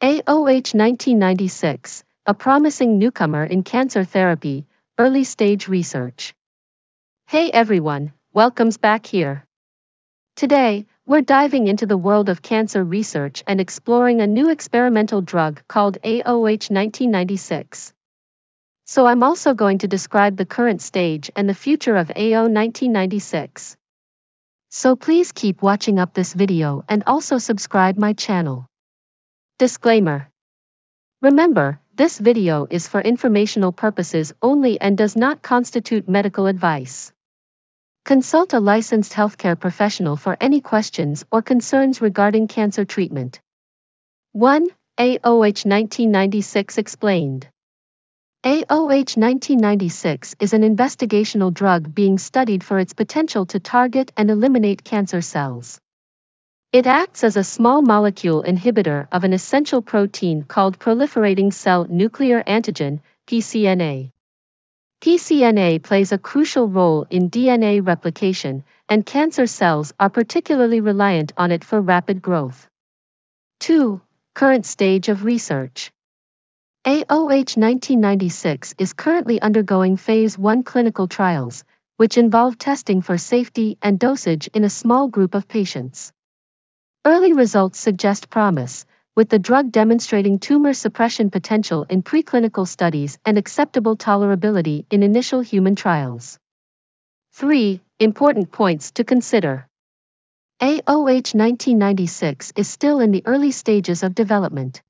AOH 1996, a promising newcomer in cancer therapy, early stage research. Hey everyone, welcomes back here. Today, we're diving into the world of cancer research and exploring a new experimental drug called AOH 1996. So I'm also going to describe the current stage and the future of AO 1996. So please keep watching up this video and also subscribe my channel. Disclaimer. Remember, this video is for informational purposes only and does not constitute medical advice. Consult a licensed healthcare professional for any questions or concerns regarding cancer treatment. 1. AOH 1996 explained. AOH 1996 is an investigational drug being studied for its potential to target and eliminate cancer cells. It acts as a small molecule inhibitor of an essential protein called proliferating cell nuclear antigen, PCNA. PCNA plays a crucial role in DNA replication, and cancer cells are particularly reliant on it for rapid growth. 2. Current stage of research. AOH 1996 is currently undergoing Phase 1 clinical trials, which involve testing for safety and dosage in a small group of patients. Early results suggest promise, with the drug demonstrating tumor suppression potential in preclinical studies and acceptable tolerability in initial human trials. 3. Important points to consider. AOH 1996 is still in the early stages of development.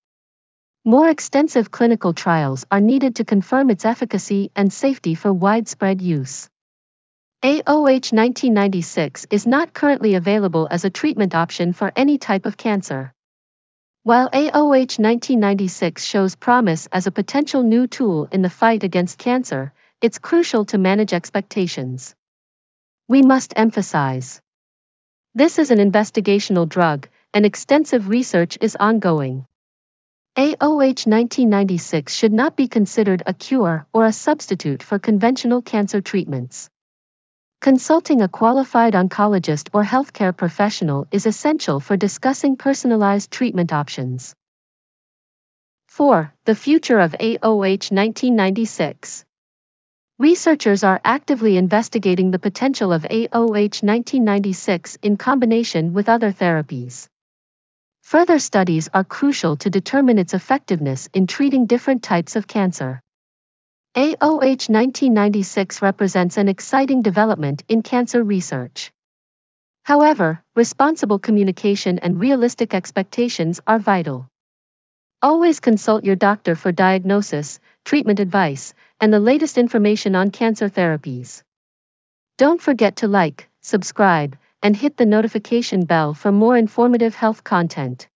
More extensive clinical trials are needed to confirm its efficacy and safety for widespread use. AOH 1996 is not currently available as a treatment option for any type of cancer. While AOH 1996 shows promise as a potential new tool in the fight against cancer, it's crucial to manage expectations. We must emphasize this is an investigational drug, and extensive research is ongoing. AOH 1996 should not be considered a cure or a substitute for conventional cancer treatments. Consulting a qualified oncologist or healthcare professional is essential for discussing personalized treatment options. 4. The future of AOH 1996. Researchers are actively investigating the potential of AOH 1996 in combination with other therapies. Further studies are crucial to determine its effectiveness in treating different types of cancer. AOH 1996 represents an exciting development in cancer research. However, responsible communication and realistic expectations are vital. Always consult your doctor for diagnosis, treatment advice, and the latest information on cancer therapies. Don't forget to like, subscribe, and hit the notification bell for more informative health content.